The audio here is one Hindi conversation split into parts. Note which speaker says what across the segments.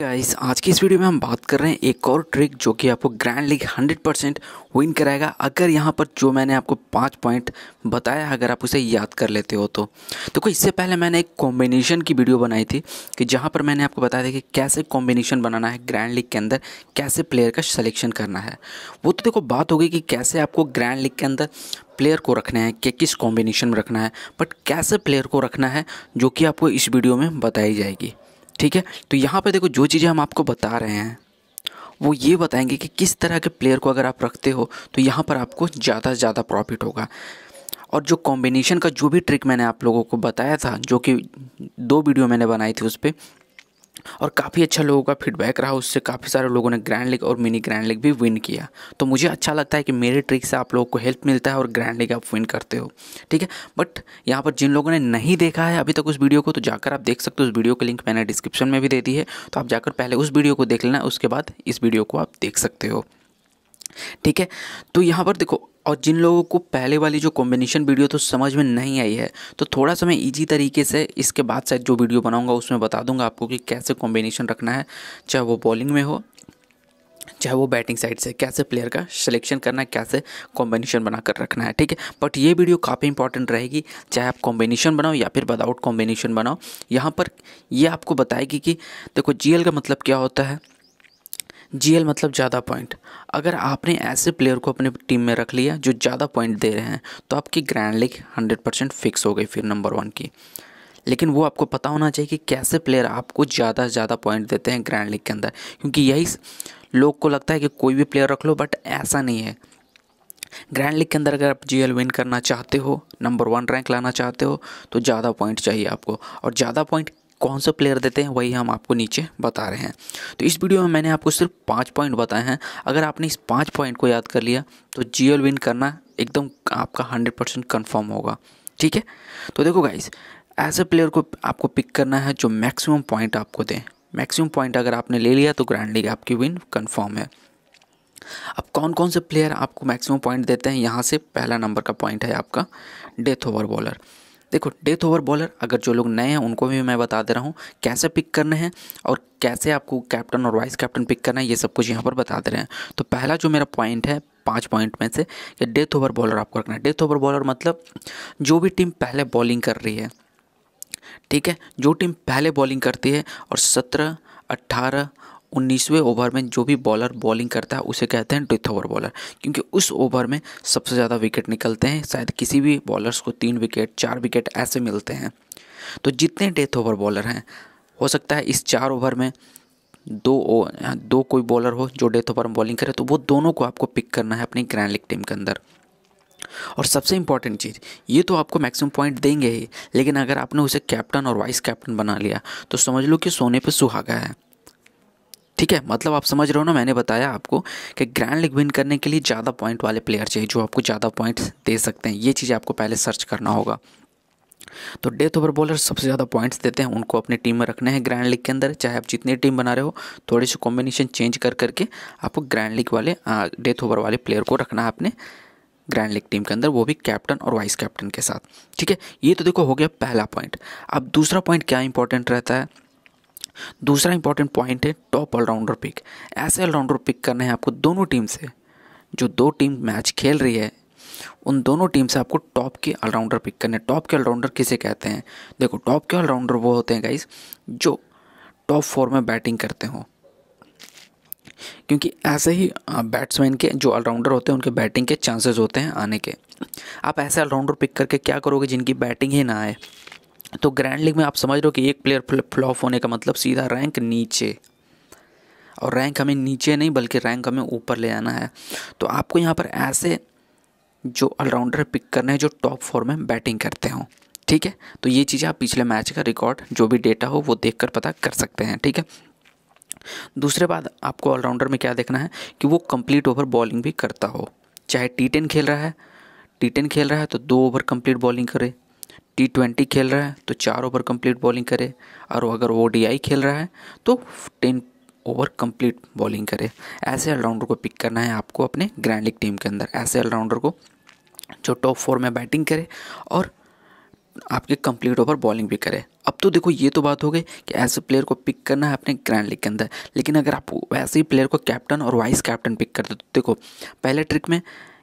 Speaker 1: गाइस आज की इस वीडियो में हम बात कर रहे हैं एक और ट्रिक जो कि आपको ग्रैंड लीग 100 परसेंट विन कराएगा। अगर यहाँ पर जो मैंने आपको पाँच पॉइंट बताया, अगर आप उसे याद कर लेते हो तो। कोई इससे पहले मैंने एक कॉम्बिनेशन की वीडियो बनाई थी कि जहाँ पर मैंने आपको बताया था कि कैसे कॉम्बिनेशन बनाना है ग्रैंड लीग के अंदर, कैसे प्लेयर का सलेक्शन करना है। वो तो देखो, बात होगी कि कैसे आपको ग्रैंड लीग के अंदर प्लेयर को रखना है, कि किस कॉम्बिनेशन में रखना है बट कैसे प्लेयर को रखना है, जो कि आपको इस वीडियो में बताई जाएगी। ठीक है? तो यहाँ पर देखो, जो चीज़ें हम आपको बता रहे हैं, वो ये बताएँगे कि किस तरह के प्लेयर को अगर आप रखते हो तो यहाँ पर आपको ज़्यादा से ज़्यादा प्रॉफिट होगा। और जो कॉम्बिनेशन का जो भी ट्रिक मैंने आप लोगों को बताया था, जो कि दो वीडियो मैंने बनाई थी उस पर और काफ़ी अच्छा लोगों का फीडबैक रहा, उससे काफ़ी सारे लोगों ने ग्रैंड लीग और मिनी ग्रैंड लीग भी विन किया। तो मुझे अच्छा लगता है कि मेरे ट्रिक से आप लोगों को हेल्प मिलता है और ग्रैंड लीग आप विन करते हो। ठीक है? बट यहाँ पर जिन लोगों ने नहीं देखा है अभी तक उस वीडियो को तो जाकर आप देख सकते हो, उस वीडियो की लिंक मैंने डिस्क्रिप्शन में भी दे दी है। तो आप जाकर पहले उस वीडियो को देख लेना, उसके बाद इस वीडियो को आप देख सकते हो। ठीक है? तो यहाँ पर देखो और जिन लोगों को पहले वाली जो कॉम्बिनेशन वीडियो तो समझ में नहीं आई है तो थोड़ा सा मैं ईजी तरीके से इसके बाद शायद जो वीडियो बनाऊँगा, उसमें बता दूँगा आपको कि कैसे कॉम्बिनेशन रखना है, चाहे वो बॉलिंग में हो, चाहे वो बैटिंग साइड से, कैसे प्लेयर का सिलेक्शन करना है, कैसे कॉम्बिनेशन बना कर रखना है, ठीक है? बट ये वीडियो काफ़ी इंपॉर्टेंट रहेगी, चाहे आप कॉम्बिनेशन बनाओ या फिर विदाउट कॉम्बिनेशन बनाओ। यहाँ पर ये आपको बताएगी कि, देखो जीएल का मतलब क्या होता है? जीएल मतलब ज़्यादा पॉइंट अगर आपने ऐसे प्लेयर को अपने टीम में रख लिया जो ज़्यादा पॉइंट दे रहे हैं तो आपकी grand league hundred percent fix हो गई फिर नंबर वन की। लेकिन वो आपको पता होना चाहिए कि कैसे प्लेयर आपको ज़्यादा से ज़्यादा पॉइंट देते हैं ग्रैंड लीग के अंदर। क्योंकि यही लोग को लगता है कि कोई भी प्लेयर रख लो बट ऐसा नहीं है। ग्रैंड लीग के अंदर अगर आप जीएल विन करना चाहते हो नंबर वन रैंक लाना चाहते हो तो ज़्यादा पॉइंट चाहिए आपको। और ज़्यादा पॉइंट कौन सा प्लेयर देते हैं, वही हम आपको नीचे बता रहे हैं। तो इस वीडियो में मैंने आपको सिर्फ़ पाँच पॉइंट बताए हैं। अगर आपने इस पाँच पॉइंट को याद कर लिया तो जीएल विन करना एकदम आपका हंड्रेड परसेंट कन्फर्म होगा। ठीक है? तो देखो गाइस ऐसे प्लेयर को आपको पिक करना है जो मैक्सिमम पॉइंट आपको दें। मैक्सिमम पॉइंट अगर आपने ले लिया तो ग्रैंड लीग आपकी विन कन्फर्म है। अब कौन कौन से प्लेयर आपको मैक्सिमम पॉइंट देते हैं? यहाँ से पहला नंबर का पॉइंट है आपका डेथ ओवर बॉलर देखो डेथ ओवर बॉलर अगर जो लोग नए हैं, उनको भी मैं बता दे रहा हूँ, कैसे पिक करने हैं और कैसे आपको कैप्टन और वाइस कैप्टन पिक करना है, ये सब कुछ यहाँ पर बता दे रहे हैं। तो पहला जो मेरा पॉइंट है, पाँच पॉइंट में से, कि डेथ ओवर बॉलर आपको रखना है। डेथ ओवर बॉलर मतलब जो भी टीम पहले बॉलिंग कर रही है, ठीक है? जो टीम पहले बॉलिंग करती है और सत्रह अट्ठारह उन्नीसवें ओवर में जो भी बॉलर बॉलिंग करता है उसे कहते हैं डेथ ओवर बॉलर क्योंकि उस ओवर में सबसे ज़्यादा विकेट निकलते हैं शायद किसी भी बॉलर्स को तीन विकेट चार विकेट ऐसे मिलते हैं। तो जितने डेथ ओवर बॉलर हैं हो सकता है इस चार ओवर में दो ओ, दो कोई बॉलर हो जो डेथ ओवर में बॉलिंग करे तो वो दोनों को आपको पिक करना है अपनी ग्रैंड लीग टीम के अंदर। और सबसे इंपॉर्टेंट चीज़ ये तो आपको मैक्सिमम पॉइंट देंगे ही लेकिन अगर आपने उसे कैप्टन और वाइस कैप्टन बना लिया तो समझ लो कि सोने पे सुहागा है। ठीक है मतलब आप समझ रहे हो ना, मैंने बताया आपको कि ग्रैंड लीग विन करने के लिए ज़्यादा पॉइंट वाले प्लेयर चाहिए, जो आपको ज़्यादा पॉइंट्स दे सकते हैं। ये चीज़ आपको पहले सर्च करना होगा। तो डेथ ओवर बॉलर सबसे ज़्यादा पॉइंट्स देते हैं, उनको अपनी टीम में रखने हैं ग्रैंड लीग के अंदर। चाहे आप जितनी टीम बना रहे हो, थोड़ी से कॉम्बिनेशन चेंज कर करके आपको ग्रैंड लीग वाले डेथ ओवर वाले प्लेयर को रखना है अपने ग्रैंड लीग टीम के अंदर, वो भी कैप्टन और वाइस कैप्टन के साथ। ठीक है, ये तो देखो हो गया पहला पॉइंट अब दूसरा पॉइंट क्या इंपॉर्टेंट रहता है? दूसरा इंपॉर्टेंट पॉइंट है टॉप ऑलराउंडर पिक ऐसे ऑलराउंडर पिक करने हैं आपको दोनों टीम से, जो दो टीम मैच खेल रही है, उन दोनों टीम से आपको टॉप के ऑलराउंडर पिक करने टॉप के ऑलराउंडर किसे कहते हैं? देखो टॉप के ऑलराउंडर वो होते हैं गाइस जो टॉप फोर में बैटिंग करते हो। क्योंकि ऐसे ही बैट्समैन के जो ऑलराउंडर होते हैं, उनके बैटिंग के चांसेस होते हैं आने के। आप ऐसे ऑलराउंडर पिक करके क्या करोगे जिनकी बैटिंग ही ना आए? तो ग्रैंड लीग में आप समझ रहे हो कि एक प्लेयर फ्लॉप होने का मतलब सीधा रैंक नीचे। और रैंक हमें नीचे नहीं, बल्कि रैंक हमें ऊपर ले आना है। तो आपको यहाँ पर ऐसे जो ऑलराउंडर पिक करने हैं, जो टॉप फोर में बैटिंग करते हों, ठीक है? तो ये चीज़ें आप पिछले मैच का रिकॉर्ड जो भी डेटा हो, वो देख कर पता कर सकते हैं, ठीक है? दूसरे बात, आपको ऑलराउंडर में क्या देखना है, कि वो कंप्लीट ओवर बॉलिंग भी करता हो। चाहे टी टेन खेल रहा है टी टेन खेल रहा है तो दो ओवर कंप्लीट बॉलिंग करे। टी ट्वेंटी खेल रहा है तो चार ओवर कंप्लीट बॉलिंग करे। और अगर ओ खेल रहा है तो टेन ओवर कंप्लीट बॉलिंग करे। ऐसे ऑलराउंडर को पिक करना है आपको अपने ग्रैंड लीग टीम के अंदर। ऐसे ऑलराउंडर को जो टॉप फोर में बैटिंग करे और आपके कंप्लीट ओवर बॉलिंग भी करे। अब तो देखो, ये तो बात हो गई कि ऐसे प्लेयर को पिक करना है अपने ग्रैंड लीग के अंदर। लेकिन अगर आप वैसे ही प्लेयर को कैप्टन और वाइस कैप्टन पिक करते तो देखो, पहले ट्रिक में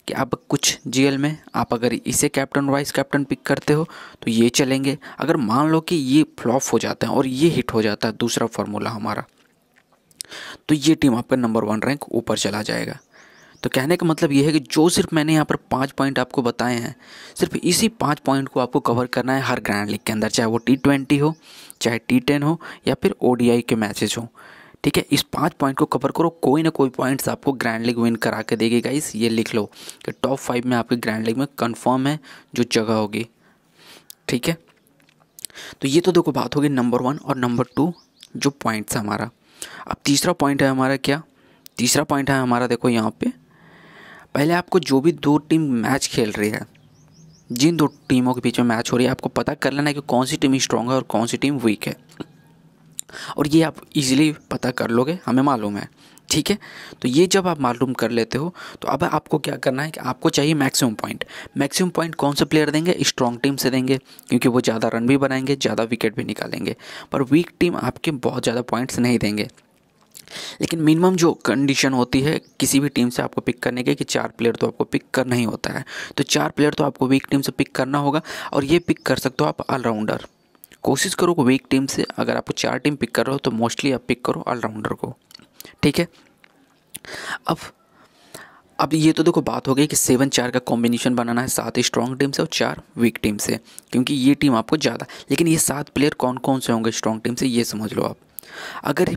Speaker 1: कि आप कुछ जीएल में आप अगर इसे कैप्टन वाइस कैप्टन पिक करते हो तो ये चलेंगे। अगर मान लो कि ये फ्लॉप हो जाता है और ये हिट हो जाता है, दूसरा फार्मूला हमारा तो ये टीम आपका नंबर वन रैंक ऊपर चला जाएगा। तो कहने का मतलब ये है कि जो सिर्फ़ मैंने यहाँ पर पाँच पॉइंट आपको बताए हैं, सिर्फ़ इसी पाँच पॉइंट को आपको कवर करना है हर ग्रैंड लीग के अंदर, चाहे वो टी ट्वेंटी हो, चाहे टी टेन हो, या फिर ओडीआई के मैचेज हो। ठीक है, इस पाँच पॉइंट को कवर करो, कोई ना कोई पॉइंट्स आपको ग्रैंड लीग विन करा के देगी गाइस ये लिख लो कि टॉप फाइव में आपके ग्रैंड लीग में कंफर्म है जो जगह होगी। ठीक है? तो ये तो देखो बात होगी नंबर वन और नंबर टू जो पॉइंट्स है हमारा। अब तीसरा पॉइंट है हमारा क्या? तीसरा पॉइंट है हमारा देखो यहाँ पे। पहले आपको जो भी दो टीम मैच खेल रही है, जिन दो टीमों के बीच में मैच हो रही है, आपको पता कर लेना है कि कौन सी टीम स्ट्रॉन्ग है और कौन सी टीम वीक है। और ये आप इजीली पता कर लोगे, हमें मालूम है, ठीक है? तो ये जब आप मालूम कर लेते हो तो अब आपको क्या करना है कि आपको चाहिए मैक्सिमम पॉइंट मैक्सिमम पॉइंट कौन से प्लेयर देंगे? स्ट्रॉन्ग टीम से देंगे, क्योंकि वो ज़्यादा रन भी बनाएँगे, ज़्यादा विकेट भी निकालेंगे। पर वीक टीम आपके बहुत ज़्यादा पॉइंट्स नहीं देंगे। लेकिन मिनिमम जो कंडीशन होती है, किसी भी टीम से आपको पिक करने के, कि चार प्लेयर तो आपको पिक करना ही होता है। तो चार प्लेयर तो आपको वीक टीम से पिक करना होगा, और ये पिक कर सकते हो आप ऑलराउंडर कोशिश करो वीक टीम से अगर आपको चार टीम पिक कर रहे हो तो मोस्टली आप पिक करो ऑलराउंडर को। ठीक है? अब अब ये तो देखो बात हो गई कि सेवन चार का कॉम्बिनेशन बनाना है, सात स्ट्रॉन्ग टीम से और चार वीक टीम से, क्योंकि ये टीम आपको ज़्यादा, लेकिन ये सात प्लेयर कौन कौन से होंगे स्ट्रॉन्ग टीम से, ये समझ लो आप। अगर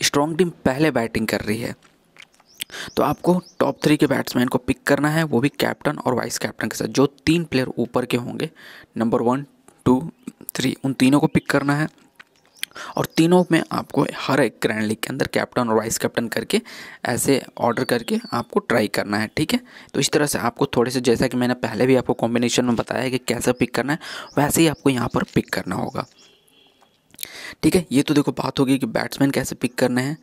Speaker 1: स्ट्रॉन्ग टीम पहले बैटिंग कर रही है तो आपको टॉप थ्री के बैट्समैन को पिक करना है, वो भी कैप्टन और वाइस कैप्टन के साथ, जो तीन प्लेयर ऊपर के होंगे नंबर वन टू थ्री उन तीनों को पिक करना है। और तीनों में आपको हर एक ग्रैंड लीग के अंदर कैप्टन और वाइस कैप्टन करके ऐसे ऑर्डर करके आपको ट्राई करना है, ठीक है? तो इस तरह से आपको थोड़े से, जैसा कि मैंने पहले भी आपको कॉम्बिनेशन में बताया कि कैसे पिक करना है, वैसे ही आपको यहाँ पर पिक करना होगा। ठीक है? ये तो देखो बात होगी कि बैट्समैन कैसे पिक करने हैं।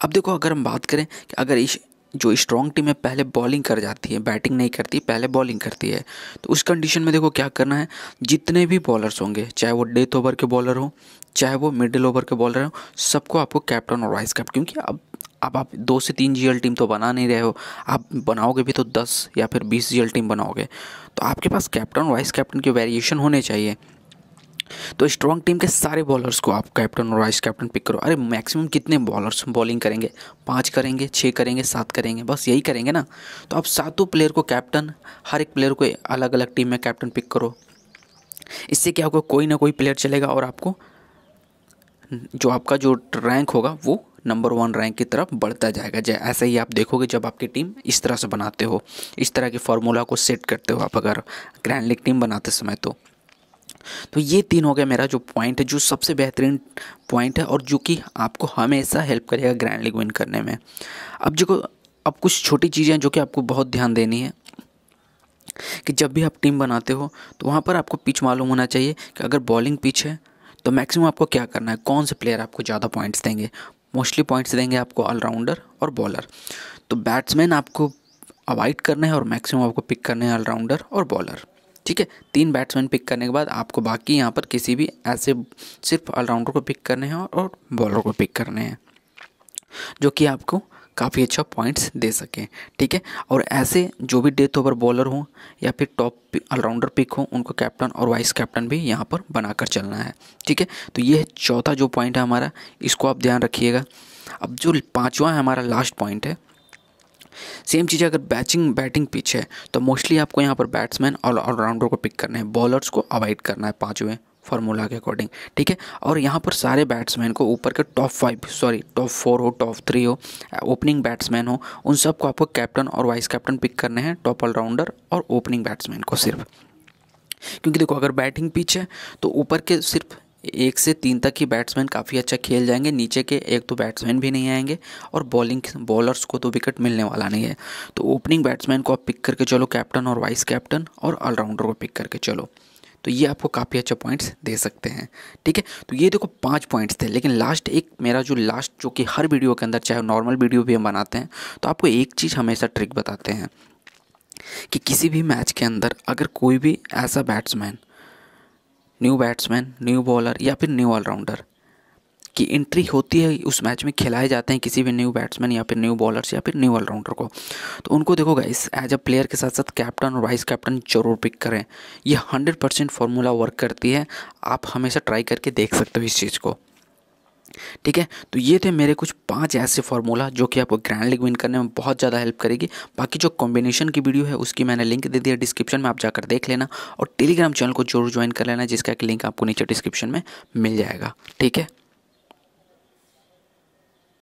Speaker 1: अब देखो अगर हम बात करें कि अगर इस जो स्ट्रॉन्ग टीम है, पहले बॉलिंग कर जाती है बैटिंग नहीं करती, पहले बॉलिंग करती है। तो उस कंडीशन में देखो क्या करना है, जितने भी बॉलर्स होंगे, चाहे वो डेथ ओवर के बॉलर हो, चाहे वो मिडिल ओवर के बॉलर हो, सबको आपको कैप्टन और वाइस कैप्टन क्योंकि अब अब आप दो से तीन जीएल टीम तो बना नहीं रहे हो। आप बनाओगे भी तो दस या फिर बीस जी टीम बनाओगे। तो आपके पास कैप्टन वाइस कैप्टन के वेरिएशन होने चाहिए। तो स्ट्रॉन्ग टीम के सारे बॉलर्स को आप कैप्टन और वाइस कैप्टन पिक करो। अरे मैक्सिमम कितने बॉलर्स बॉलिंग करेंगे? पाँच करेंगे छः करेंगे, सात करेंगे, बस यही करेंगे ना? तो आप सातों प्लेयर को कैप्टन हर एक प्लेयर को अलग अलग टीम में कैप्टन पिक करो। इससे क्या होगा? कोई ना कोई प्लेयर चलेगा और आपको जो आपका जो रैंक होगा, वो नंबर वन रैंक की तरफ़ बढ़ता जाएगा। जै, ऐसे ही आप देखोगे जब आपकी टीम इस तरह से बनाते हो, इस तरह के फार्मूला को सेट करते हो आप अगर ग्रैंड लीग टीम बनाते समय तो। तो ये तीन हो गया मेरा जो पॉइंट है, जो सबसे बेहतरीन पॉइंट है और जो कि आपको हमेशा हेल्प करेगा ग्रैंड लीग विन करने में। अब जो अब कुछ छोटी चीज़ें हैं जो कि आपको बहुत ध्यान देनी है कि जब भी आप टीम बनाते हो तो वहाँ पर आपको पिच मालूम होना चाहिए कि अगर बॉलिंग पिच है तो मैक्सिमम आपको क्या करना है? कौन से प्लेयर आपको ज़्यादा पॉइंट्स देंगे? मोस्टली पॉइंट्स देंगे आपको ऑलराउंडर और बॉलर तो बैट्समैन आपको अवॉइड करना है और मैक्सिमम आपको पिक करने हैं ऑलराउंडर और बॉलर ठीक है, तीन बैट्समैन पिक करने के बाद आपको बाकी यहाँ पर किसी भी ऐसे सिर्फ़ ऑलराउंडर को पिक करने हैं और बॉलर को पिक करने हैं, जो कि आपको काफ़ी अच्छा पॉइंट्स दे सकें, ठीक है? और ऐसे जो भी डेथ ओवर बॉलर हों या फिर टॉप ऑलराउंडर पिक हो, उनको कैप्टन और वाइस कैप्टन भी यहाँ पर बनाकर चलना है, ठीक है? तो ये चौथा जो पॉइंट है हमारा, इसको आप ध्यान रखिएगा। अब जो पाँचवा है हमारा लास्ट पॉइंट है सेम चीज़ अगर बैचिंग बैटिंग पिच है तो मोस्टली आपको यहाँ पर बैट्समैन और ऑलराउंडर को पिक करना है। बॉलर्स को अवॉइड करना है पाँचवें फार्मूला के अकॉर्डिंग ठीक है? और यहाँ पर सारे बैट्समैन को ऊपर के top five sorry top four हो टॉप थ्री हो ओपनिंग बैट्समैन हो, उन सबको आपको कैप्टन और वाइस कैप्टन पिक करने हैं टॉप ऑलराउंडर और ओपनिंग बैट्समैन को सिर्फ़। क्योंकि देखो, अगर बैटिंग पिच है तो ऊपर के सिर्फ़ एक से तीन तक ही बैट्समैन काफ़ी अच्छा खेल जाएँगे। नीचे के एक तो बैट्समैन भी नहीं आएँगे और बॉलिंग बॉलर्स को तो विकेट मिलने वाला नहीं है। तो ओपनिंग बैट्समैन को आप पिक करके चलो कैप्टन और वाइस कैप्टन और ऑलराउंडर को पिक करके चलो। तो ये आपको काफ़ी अच्छा पॉइंट्स दे सकते हैं। ठीक है? तो ये देखो पाँच पॉइंट्स थे, लेकिन लास्ट एक मेरा जो लास्ट जो कि हर वीडियो के अंदर, चाहे नॉर्मल वीडियो भी हम बनाते हैं तो आपको एक चीज़ हमेशा ट्रिक बताते हैं कि किसी भी मैच के अंदर अगर कोई भी ऐसा batsman new batsman, new bowler या फिर न्यू ऑलराउंडर, की एंट्री होती है उस मैच में, खिलाए जाते हैं किसी भी न्यू बैट्समैन या फिर न्यू बॉलर्स या फिर न्यू ऑलराउंडर को। तो उनको देखो गाइस एज अ प्लेयर के साथ साथ कैप्टन और वाइस कैप्टन ज़रूर पिक करें। ये हंड्रेड परसेंट फार्मूला वर्क करती है। आप हमेशा ट्राई करके देख सकते हो इस चीज़ को। ठीक है? तो ये थे मेरे कुछ पाँच ऐसे फार्मूला जो कि आपको ग्रैंड लीग विन करने में बहुत ज़्यादा हेल्प करेगी। बाकी जो कॉम्बिनेशन की वीडियो है, उसकी मैंने लिंक दे दिया डिस्क्रिप्शन में, आप जाकर देख लेना। और टेलीग्राम चैनल को ज़रूर ज्वाइन कर लेना, जिसका एक लिंक आपको नीचे डिस्क्रिप्शन में मिल जाएगा। ठीक है?